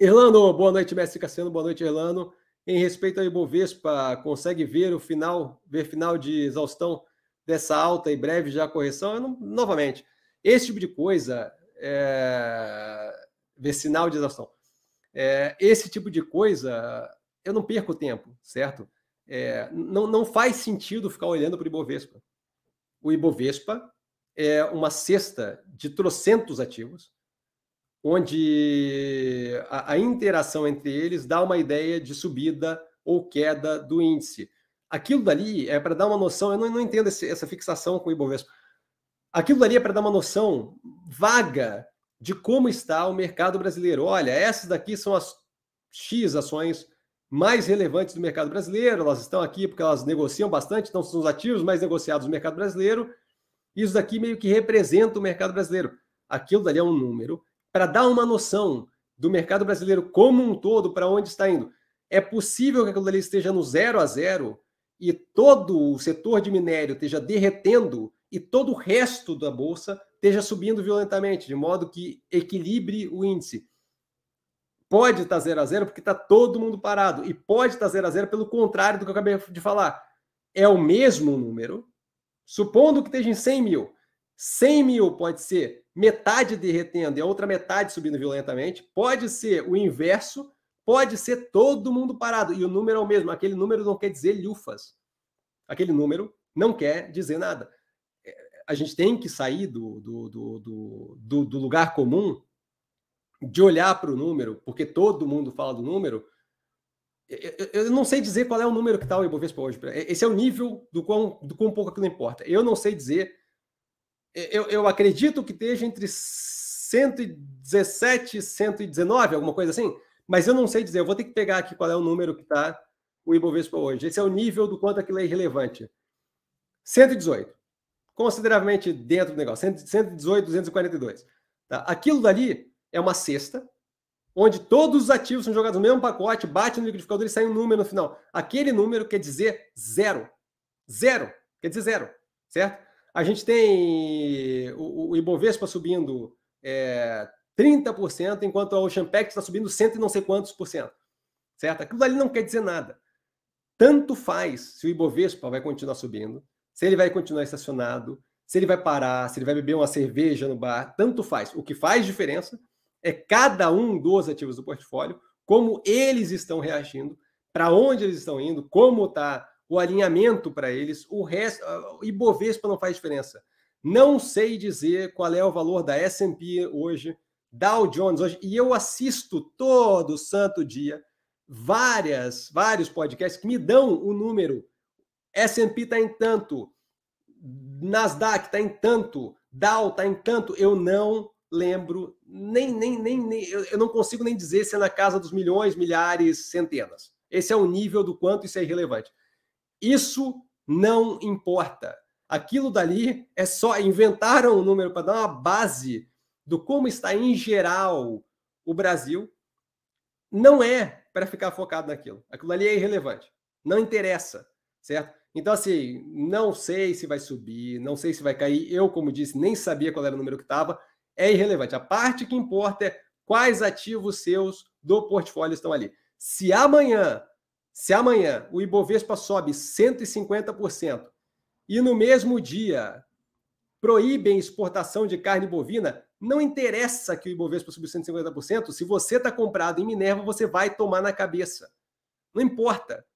Erlano, boa noite, mestre Cassiano, boa noite, Erlano. Em respeito ao Ibovespa, consegue ver o final, ver final de exaustão dessa alta e breve já correção? Não, novamente, esse tipo de coisa, é, ver sinal de exaustão, é, esse tipo de coisa, eu não perco tempo, certo? É, não, não faz sentido ficar olhando para o Ibovespa. O Ibovespa é uma cesta de trocentos ativos, onde a, a, interação entre eles dá uma ideia de subida ou queda do índice. Aquilo dali é para dar uma noção, eu não, não entendo esse, essa fixação com o Ibovespa. Aquilo dali é para dar uma noção vaga de como está o mercado brasileiro. Olha, essas daqui são as X ações mais relevantes do mercado brasileiro, elas estão aqui porque elas negociam bastante, então são os ativos mais negociados do mercado brasileiro. Isso daqui meio que representa o mercado brasileiro. Aquilo dali é um número para dar uma noção do mercado brasileiro como um todo, para onde está indo. É possível que aquilo dali esteja no zero a zero e todo o setor de minério esteja derretendo e todo o resto da bolsa esteja subindo violentamente, de modo que equilibre o índice. Pode estar zero a zero porque está todo mundo parado, e pode estar zero a zero pelo contrário do que eu acabei de falar. É o mesmo número, supondo que esteja em 100 mil. 100 mil pode ser metade derretendo e a outra metade subindo violentamente. Pode ser o inverso, pode ser todo mundo parado. E o número é o mesmo. Aquele número não quer dizer lufas. Aquele número não quer dizer nada. É, a gente tem que sair do, do, do, do, do lugar comum de olhar para o número, porque todo mundo fala do número. Eu não sei dizer qual é o número que está o Ibovespa hoje. Esse é o nível do quão, do quão pouco aquilo importa. Eu não sei dizer eu, eu acredito que esteja entre 117 e 119, alguma coisa assim, mas eu não sei dizer. Eu vou ter que pegar aqui qual é o número que está o Ibovespa hoje. Esse é o nível do quanto aquilo é irrelevante. 118. Consideravelmente dentro do negócio. 118, 242. Tá? Aquilo dali é uma cesta onde todos os ativos são jogados no mesmo pacote, bate no liquidificador e sai um número no final. Aquele número quer dizer zero. Zero. Quer dizer zero. Certo? A gente tem o, o Ibovespa subindo é, 30%, enquanto a Oceanpact está subindo cento e não sei quantos por cento. Certo? Aquilo ali não quer dizer nada. Tanto faz se o Ibovespa vai continuar subindo, se ele vai continuar estacionado, se ele vai parar, se ele vai beber uma cerveja no bar, tanto faz. O que faz diferença é cada um dos ativos do portfólio, como eles estão reagindo, para onde eles estão indo, como está o alinhamento para eles, o resto, o Ibovespa não faz diferença. Não sei dizer qual é o valor da S&P hoje, Dow Jones hoje, e eu assisto todo santo dia várias, vários podcasts que me dão o número. S&P está em tanto, Nasdaq está em tanto, Dow está em tanto, eu não lembro, nem, nem, nem, nem eu não consigo nem dizer se é na casa dos milhões, milhares, centenas. Esse é o nível do quanto isso é irrelevante. Isso não importa. Aquilo dali é só inventaram um número para dar uma base do como está em geral o Brasil. Não é para ficar focado naquilo. Aquilo ali é irrelevante. Não interessa, certo? Então, assim, não sei se vai subir, não sei se vai cair. Eu, como disse, nem sabia qual era o número que estava. É irrelevante. A parte que importa é quais ativos seus do portfólio estão ali. Se amanhã se amanhã o Ibovespa sobe 150% e no mesmo dia proíbem exportação de carne bovina, não interessa que o Ibovespa subiu 150%, se você está comprado em Minerva, você vai tomar na cabeça. Não importa.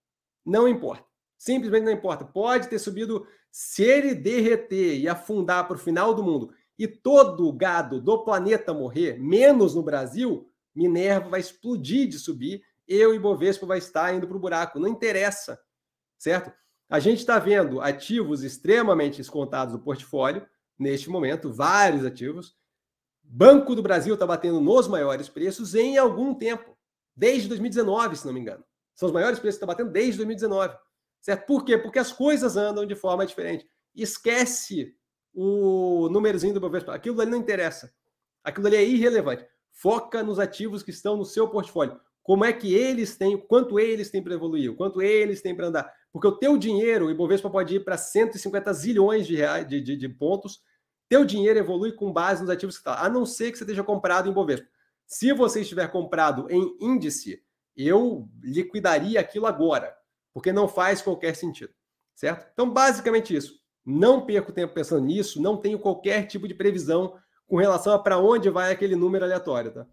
Não importa. Simplesmente não importa. Pode ter subido, se ele derreter e afundar para o final do mundo e todo o gado do planeta morrer, menos no Brasil, Minerva vai explodir de subir eu e Bovespa vai estar indo para o buraco. Não interessa, certo? A gente está vendo ativos extremamente descontados do portfólio, neste momento, vários ativos. Banco do Brasil está batendo nos maiores preços em algum tempo, desde 2019, se não me engano. São os maiores preços que está batendo desde 2019. Certo? Por quê? Porque as coisas andam de forma diferente. Esquece o númerozinho do Bovespa. Aquilo ali não interessa. Aquilo ali é irrelevante. Foca nos ativos que estão no seu portfólio como é que eles têm, quanto eles têm para evoluir, quanto eles têm para andar. Porque o teu dinheiro, o Ibovespa pode ir para 150 zilhões de, reais, de, de, de, pontos, teu dinheiro evolui com base nos ativos que está, a não ser que você esteja comprado em Ibovespa. Se você estiver comprado em índice, eu liquidaria aquilo agora, porque não faz qualquer sentido, certo? Então, basicamente isso. Não perco tempo pensando nisso, não tenho qualquer tipo de previsão com relação a para onde vai aquele número aleatório, tá?